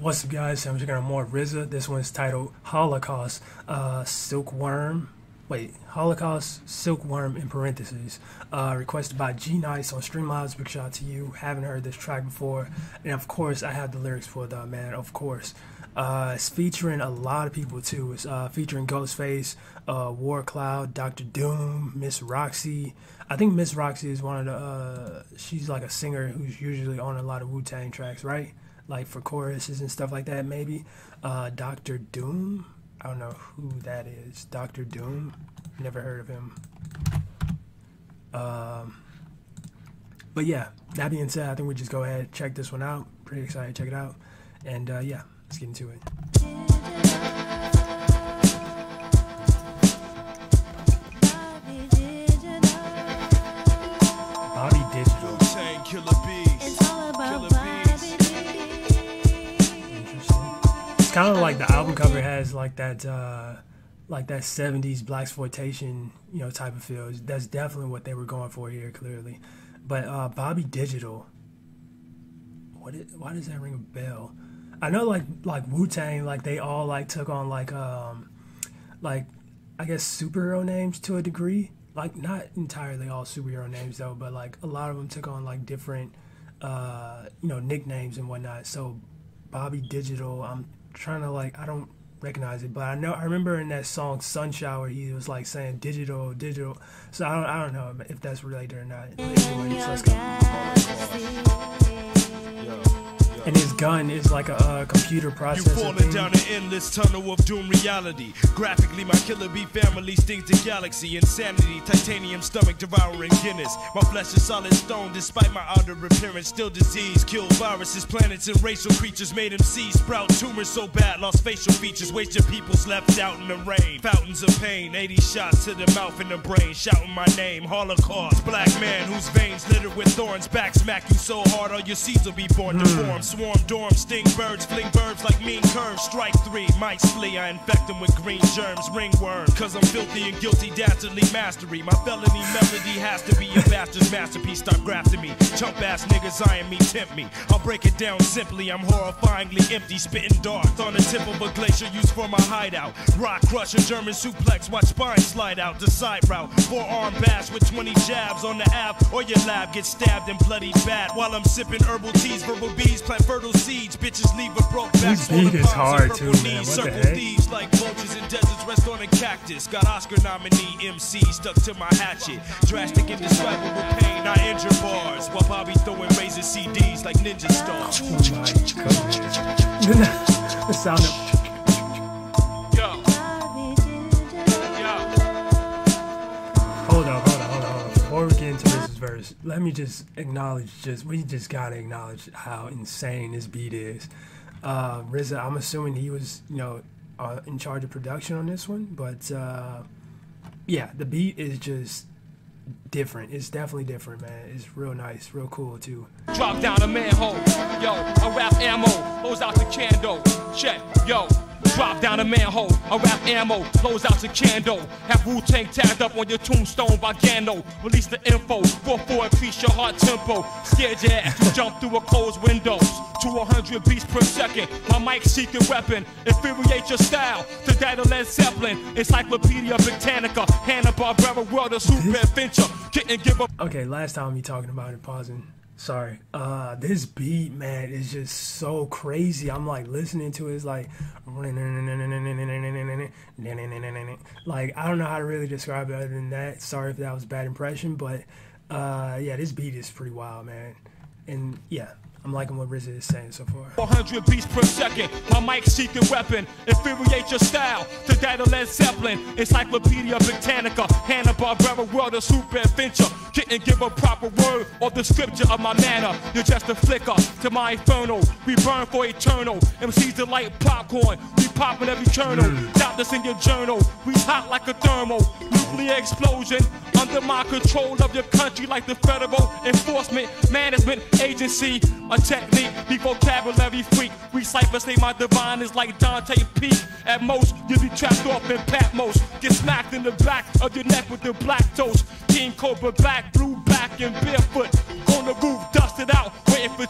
What's up, guys? I'm checking out more RZA. This one's titled Holocaust uh, Silkworm. Wait, Holocaust Silkworm in parentheses. Uh, requested by G Nice on Streamlabs. Big shout out to you. Haven't heard this track before. And of course, I have the lyrics for the man, of course. Uh, it's featuring a lot of people too. It's uh, featuring Ghostface, uh, War Cloud, Doctor Doom, Miss Roxy. I think Miss Roxy is one of the. Uh, she's like a singer who's usually on a lot of Wu Tang tracks, right? Like for choruses and stuff like that, maybe. Uh, Doctor Doom. I don't know who that is. Doctor Doom. Never heard of him. Um, but yeah, that being said, I think we just go ahead check this one out. Pretty excited to check it out. And uh, yeah, let's get into it. Kind of like the album cover has like that, uh, like that '70s blaxploitation, you know, type of feel. That's definitely what they were going for here, clearly. But uh, Bobby Digital, what? Is, why does that ring a bell? I know, like like Wu Tang, like they all like took on like um, like I guess superhero names to a degree. Like not entirely all superhero names though, but like a lot of them took on like different, uh, you know, nicknames and whatnot. So Bobby Digital, I'm trying to like I don't recognize it, but I know I remember in that song Sun Shower he was like saying digital, digital. So I don't I don't know if that's related or not. Gun is like a uh, computer processor. You falling down an endless tunnel of doom reality. Graphically, my killer bee family stings the galaxy. Insanity, titanium stomach devouring Guinness. My flesh is solid stone, despite my outer appearance. Still disease, kill viruses, planets, and racial creatures. Made him see sprout tumors so bad, lost facial features. Wasted people's left out in the rain. Fountains of pain, 80 shots to the mouth and the brain. Shouting my name, Holocaust. Black man whose veins littered with thorns. Back smack you so hard, all your seeds will be born mm. deformed swarm, dorm, sting birds, fling birds like mean curves. Strike three, might flee, I infect them with green germs, ringworm. Cause I'm filthy and guilty, dastardly mastery. My felony melody has to be a bastard's masterpiece. Stop grafting me. Chump ass niggas eyeing me, tempt me. I'll break it down simply, I'm horrifyingly empty, spitting dark. On the tip of a glacier used for my hideout. Rock crush a German suplex, watch spine slide out. The side route, forearm bash with 20 jabs on the app, or your lab gets stabbed and bloody bad. While I'm sipping herbal teas, verbal bees, plant fertile seeds. Bitches leave a broke back. This beat is hard too, man. What the heck? Like vultures in deserts rest on a cactus. Got Oscar nominee MC stuck to my hatchet. Drastic indescribable pain. I injure bars while Bobby throwing razor CDs like ninja stars. Oh my god. the sound of. Verse, let me just acknowledge just we just gotta acknowledge how insane this beat is. Uh, RZA, I'm assuming he was you know uh, in charge of production on this one, but uh, yeah, the beat is just different. It's definitely different, man. It's real nice, real cool too. Drop down a manhole, yo. I rap ammo, close out the candle. Check, yo. Drop down a manhole, I rap ammo, close out your candle. Have Wu Tang tagged up on your tombstone by Gano. Release the info, 4-4 increase your heart tempo. Scared your ass to jump through a closed window. To 100 beats per second, my mic secret weapon. Infuriate your style to that of Led Zeppelin. Encyclopedia Britannica, Hanna-Barbera World of Super Adventure. Couldn't give up. Okay, last time me talking about it, pausing sorry. Uh this beat man is just so crazy. I'm like listening to it. It's like like i don't know how to really describe it other than that. Sorry if that was bad impression but uh yeah this beat is pretty wild man. And yeah I'm liking what RZA is saying so far. 400 beats per second, my mic secret weapon. Infuriate your style to that of Led Zeppelin. Encyclopedia Britannica, Hanna-Barbera World of Super Adventure. Couldn't give a proper word or the scripture of my manner. You're just a flicker to my inferno. We burn for eternal. MCs like popcorn. We popping every. Mm. Doubt this in your journal. We hot like a thermal. Nuclear explosion under my control of your country like the Federal Enforcement Management Agency. A technique, the vocabulary freak. We cipher say my divine is like Dante Peak. At most, you'll be trapped off in Patmos. Get smacked in the back of your neck with the black toast. King Cobra black, blue, black, and barefoot. On the roof,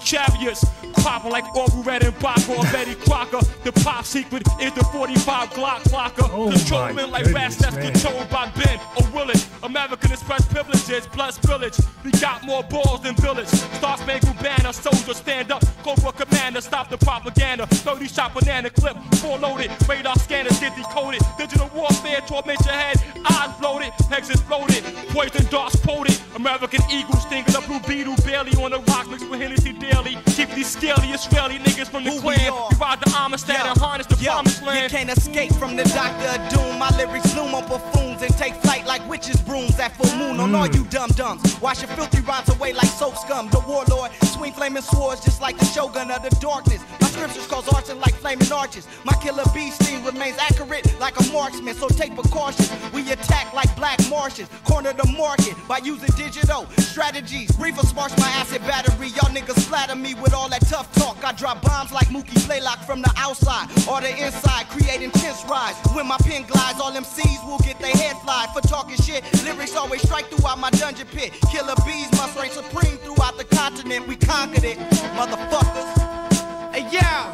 chariots. Popping like Orville Redenbacher or Betty Crocker. The pop secret is the 45 Glock clocker. Oh Controlling like rats that's controlled by Ben or Willis. American Express privileges plus village. We got more balls than village. Star Spangled Banner, soldier stand up. Cobra Commander, stop the propaganda. 30 shot banana clip, full loaded. Radar scanners get decoded. Digital warfare, torment your head. Eyes bloated, hex exploded. Poison darts quoted. American Eagle stinging a blue beetle. Barely on the rocks, mixed with Hennessy daily. Keep these scaly Israeli niggas from the Who we clan. are? We ride the Amistad and harness the yo, promised you can't escape from the Doctor of Doom. My lyrics loom on buffoons and take flight like witches' brooms at full moon on all you dum dums. Wash your filthy rhymes away like soap scum. The warlord swing flaming swords just like the shogun of the darkness. My scriptures cause arson like flaming arches. My killer bee sting remains accurate like a marksman, so take precautions. We attack like black Martians, corner the market by using digital strategies. Reefer sparks my acid battery. Y'all niggas flatter me with all that tough talk. I drop bombs like Mookie Blaylock from the outside or the inside, creating tense rise. When my pen glides, all MCs will get their head flied for talking shit. Lyrics always strike throughout my dungeon pit. Killer bees must reign supreme throughout the continent. We conquered it, motherfuckers. Hey, yeah.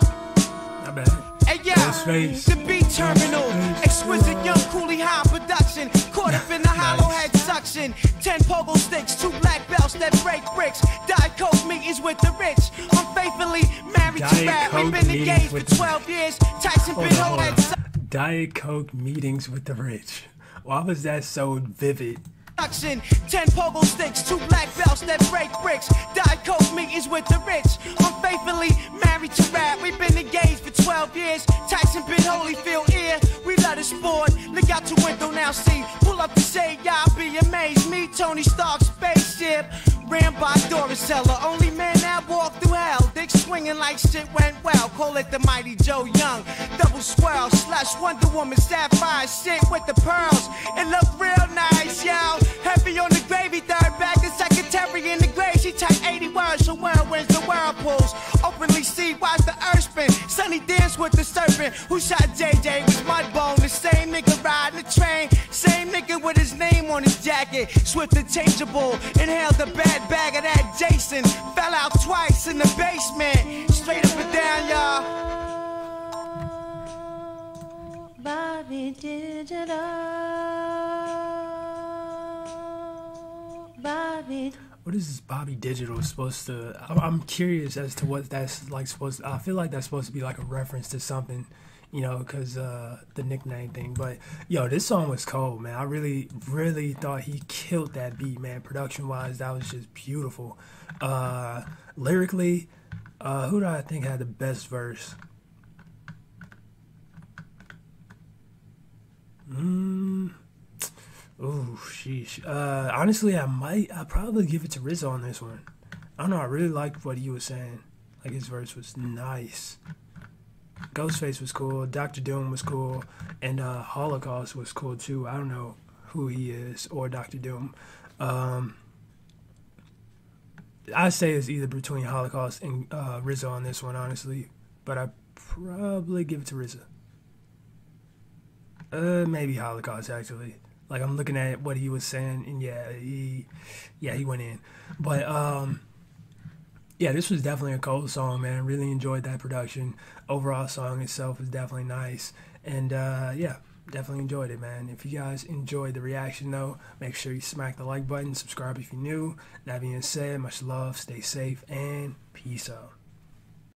Not bad. Hey Ghostface. the beat terminal, exquisite young Cooley High production, caught up in the hollow head suction. Ten pogo sticks, two black belts that break bricks. Diet coke meetings with the rich, unfaithfully married to Diet rap. We've Coke been meetings engaged for 12 years. Tyson been on, hold hold head on. Diet Coke meetings with the rich. Why was that so vivid? Ten pogo sticks, two black belts that break bricks. Diet coke meetings with the rich. Unfaithfully married to rap. We've been engaged for 12 years. Tyson been Holyfield ear. We love the sport. Look out the window now, see. Pull up the shade, y'all be amazed. Me, Tony Stark, spaceship. Ran by Doris Seller. Only man that swinging like shit went well. Call it the mighty Joe Young. Double swirl, slush, Wonder Woman, sapphire, shit with the pearls. It look real nice, y'all. Heavy on the gravy, third bag, the secretary in the grave. She type 80 words, so whirlwinds, the whirlpools. Openly see, watch the earth spin. Sunny dance with the serpent. Who shot JJ was Mudbone. The same nigga riding the train. Same nigga with his name on his jacket. Swift and changeable. Inhaled the bad bag of that Jason. Fell out twice in the basement. Straight up and down, y'all. Bobby Digital. What is this Bobby Digital supposed to? I'm- curious as to what that's like supposed. I feel like that's supposed to be like a reference to something, you know, because uh, the nickname thing. But yo, this song was cold, man. I really, really thought he killed that beat, man. Production wise, that was just beautiful. Uh, lyrically, uh, who do I think had the best verse? Mm. Ooh, sheesh. Uh, honestly, I might. I probably give it to RZA on this one. I don't know. I really liked what he was saying. Like his verse was nice. Ghostface was cool. Doctor Doom was cool, and uh, Holocaust was cool too. I don't know who he is or Doctor Doom. Um, I say it's either between Holocaust and uh, RZA on this one, honestly. But I probably give it to RZA. Uh, maybe Holocaust actually. Like I'm looking at what he was saying, and yeah, he, yeah, he went in. But um, yeah, this was definitely a cold song, man. Really enjoyed that production. Overall, song itself is definitely nice, and uh, yeah, definitely enjoyed it, man. If you guys enjoyed the reaction, though, make sure you smack the like button, subscribe if you're new. That being said, much love, stay safe, and peace out.